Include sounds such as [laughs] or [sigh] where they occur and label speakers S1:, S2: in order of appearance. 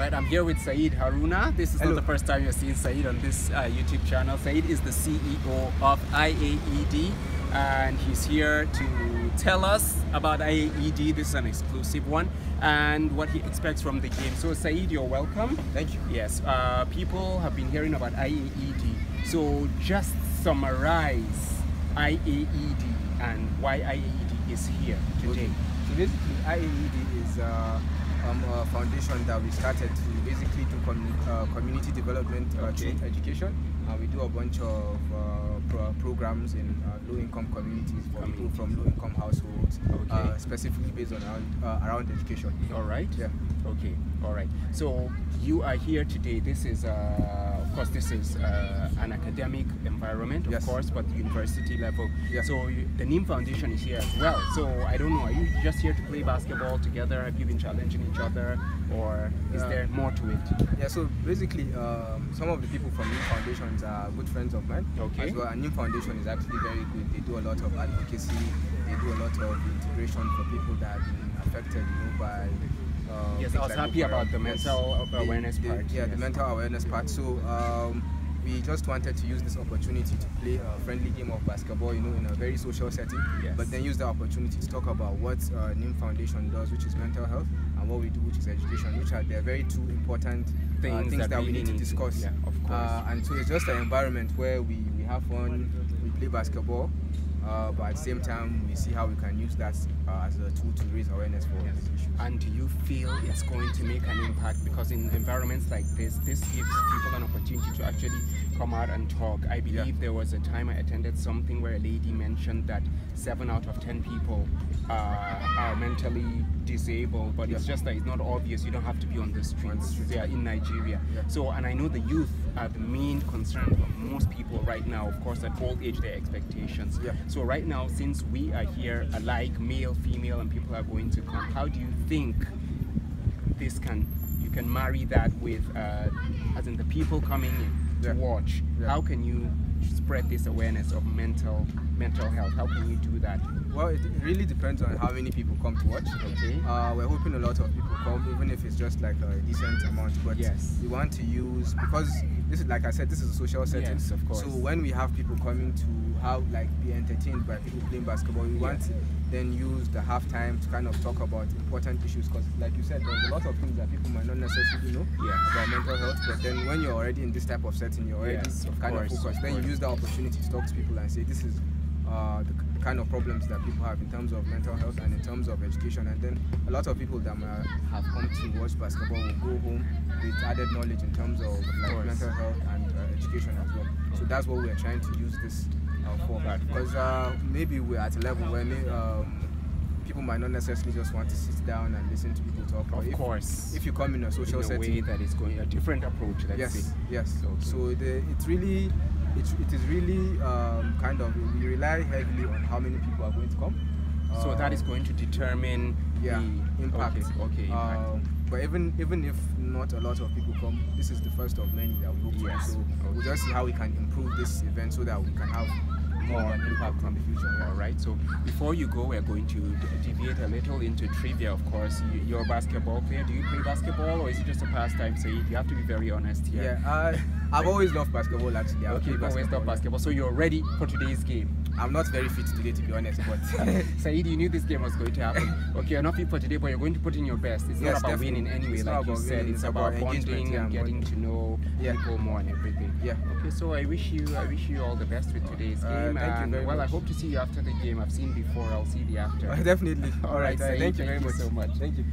S1: Right, I'm here with Said Haruna. This is
S2: Hello.
S1: not the first time you're seeing Said on this uh, YouTube channel. Said is the CEO of IAED and he's here to tell us about IAED. This is an exclusive one and what he expects from the game. So Said, you're welcome.
S2: Thank you.
S1: Yes, uh, people have been hearing about IAED. So just summarize IAED and why IAED is here today.
S2: Okay. So basically, IAED is uh, um, a foundation that we started to basically do commu- uh, community development uh,
S1: Okay.
S2: through education. Uh, we do a bunch of uh, pro- programs in uh, low-income communities for people from low-income households,
S1: Okay.
S2: uh, specifically based on around, uh, around education.
S1: All right.
S2: Yeah.
S1: Okay. All right. So you are here today. This is, uh, of course, this is uh, an academic environment, of
S2: Yes.
S1: course, but university level.
S2: Yeah.
S1: So you, the Neem Foundation is here as well. So I don't know. Are you just here to play basketball together? Have you been challenging each other, or is
S2: Uh,
S1: there more to it?
S2: Yeah, so basically, um, some of the people from Neem Foundations are good friends of mine.
S1: Okay.
S2: As well, and Neem Foundation is actually very good. They do a lot of advocacy. They do a lot of integration for people that have been affected, you know, by. Uh,
S1: Yes, I was
S2: like
S1: happy about the mental awareness
S2: they-
S1: part,
S2: Yeah, the mental awareness part. So. Um, we just wanted to use this opportunity to play a friendly game of basketball, you know, in a very social setting.
S1: Yes.
S2: But then use the opportunity to talk about what uh, Neem Foundation does, which is mental health, and what we do, which is education, which are they're very two important uh,
S1: Things
S2: things,
S1: that
S2: that, we need to
S1: need to-
S2: discuss.
S1: yeah, of course.
S2: Uh, and so it's just an environment where we, we have fun, we play basketball, uh, but at the same time we see how we can use that uh, as a tool to raise awareness for these issues.
S1: And do you feel it's going to make an impact? Because in environments like this, this gives people an opportunity to actually come out and talk. I believe
S2: Yeah.
S1: there was a time I attended something where a lady mentioned that seven out of ten people uh, are mentally disabled, but it's just that it's not obvious. You don't have to be on the streets. They are in Nigeria.
S2: Yeah.
S1: So, and I know the youth are the main concern for most people right now. Of course, at old age, their expectations.
S2: Yeah.
S1: So right now, since we are here alike, male, female, and people are going to come, how do you think this can you can marry that with uh, as in the people coming in to watch?
S2: Yeah.
S1: How can you spread this awareness of mental mental health? How can you do that?
S2: Well, it really depends on how many people come to watch.
S1: Okay.
S2: Uh, we're hoping a lot of people come, even if it's just like a decent amount. But
S1: Yes.
S2: we want to use because this is like I said, this is a social setting.
S1: Yes, of course.
S2: So when we have people coming to how like be entertained by people playing basketball, we want to then use the halftime to kind of talk about important issues. Because like you said, there's a lot of things that people might not necessarily know
S1: Yeah.
S2: about mental health. But then when you're already in this type of setting, you're already
S1: Yes, of
S2: kind
S1: course,
S2: of focused.
S1: of
S2: then you use the opportunity to talk to people and say this is uh, the, the kind of problems that people have in terms of mental health and in terms of education. And then a lot of people that might have come to watch basketball will go home with added knowledge in terms of like mental health and uh, education as well. So that's what we're trying to use this uh, for. Because uh, maybe we're at a level where um, people might not necessarily just want to sit down and listen to people talk.
S1: Of
S2: if,
S1: course.
S2: If you come in a social
S1: in a
S2: setting,
S1: way that is going a different approach. Let's
S2: yes,
S1: say.
S2: yes.
S1: Okay.
S2: So the, it's really, it's, it is really um, kind of we rely heavily on how many people are going to come.
S1: So that
S2: Um,
S1: is going to determine
S2: yeah
S1: the
S2: impact.
S1: Okay. okay impact.
S2: Um, but even even if not a lot of people come, this is the first of many that we hope to.
S1: Yes.
S2: So we'll just see how we can improve this event so that we can have more of an impact in the future. yeah.
S1: All right. So before you go, we're going to deviate a little into trivia. Of course, you, you're a basketball player. Do you play basketball, or is it just a pastime? So you have to be very honest here.
S2: Yeah, I, I've always loved basketball actually. I [laughs]
S1: Okay, always loved basketball. So you're ready for today's game.
S2: I'm not very fit today to be honest, but [laughs]
S1: Said, you knew this game was going to happen. Okay, you're not fit for today, but you're going to put in your best. It's
S2: Yes,
S1: not about
S2: definitely.
S1: winning anyway,
S2: It's
S1: like you said.
S2: winning,
S1: It's about
S2: about
S1: bonding and getting to know
S2: Yeah.
S1: people more and everything.
S2: yeah.
S1: Okay, so I wish you I wish you all the best with today's
S2: Uh,
S1: game.
S2: thank you very
S1: well, I hope to see you after the game. I've seen before. I'll see the after. [laughs]
S2: Definitely.
S1: All right,
S2: uh, thank you
S1: thank
S2: very
S1: you
S2: much
S1: so much.
S2: Thank you.